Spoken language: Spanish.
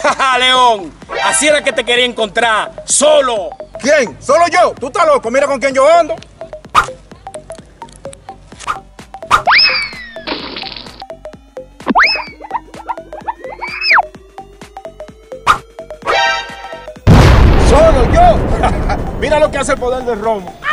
Jaja, León. Así era que te quería encontrar. Solo. ¿Quién? ¿Solo yo? ¿Tú estás loco? Mira con quién yo ando. Solo yo. Mira lo que hace el poder del romo.